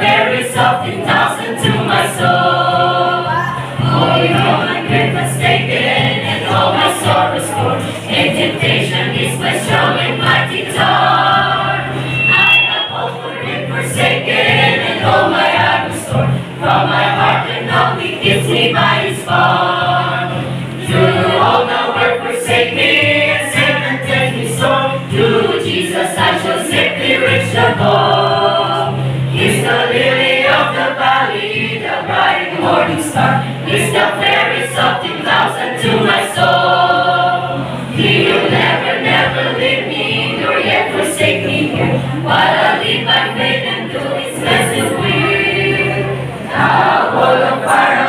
He's the fairest of ten thousand to my soul. Oh, you know I'm great mistaken, and all my sorrows. In temptation is my strong and mighty tower. I have hope for him forsaken, and all my heart restored. From my heart and all he gives me by his farm. Through all the world forsake me, and Satan takes me sore. To Jesus I shall safely reach the goal. Morning star. He's the fairest of ten thousand to my soul. He will never, never leave me, nor yet forsake me here. While I live by faith and do His blessed will. Wall of fire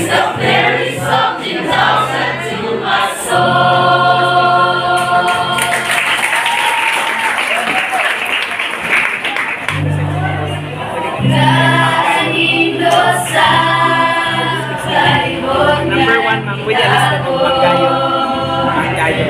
He's the very something thousand to my soul. Sa likod Number one, ma'am. Pwede alis na ng pagkayo. Pagkayo.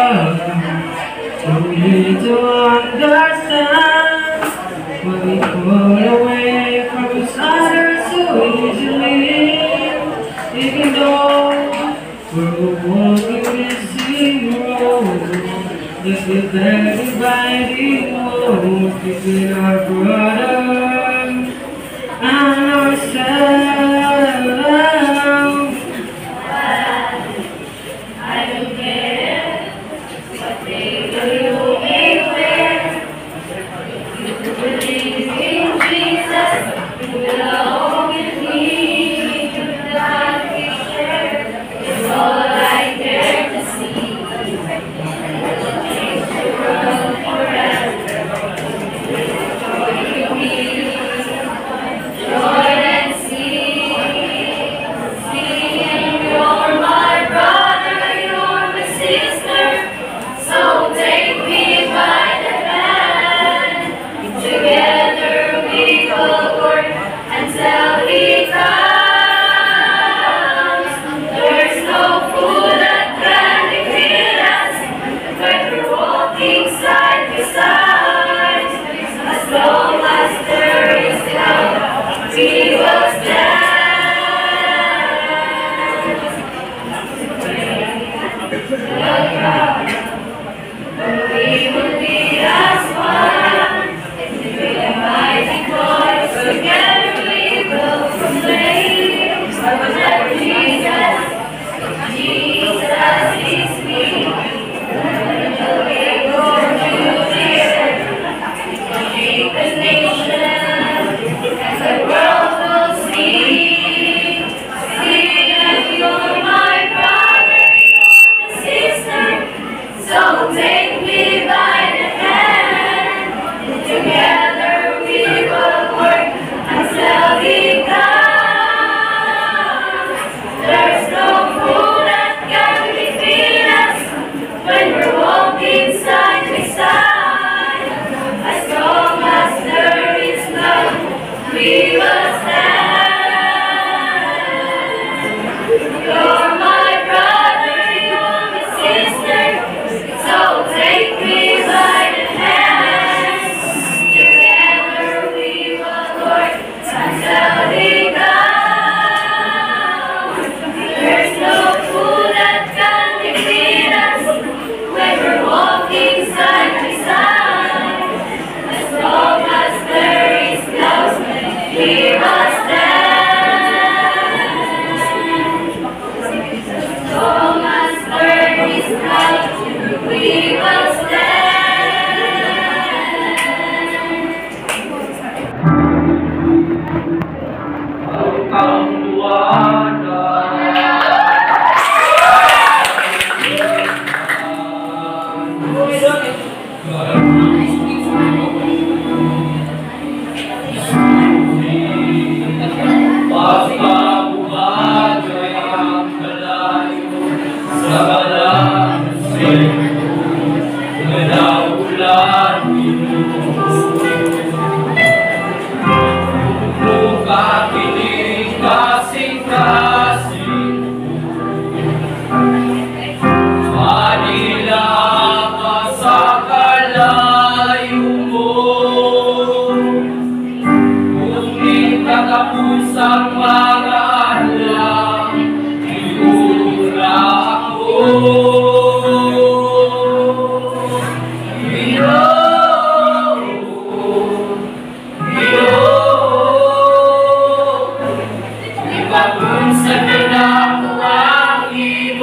Don't need to understand when we pull away from each other so easily, even though we're walking the same road. If with everybody knows between our brother and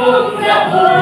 amor.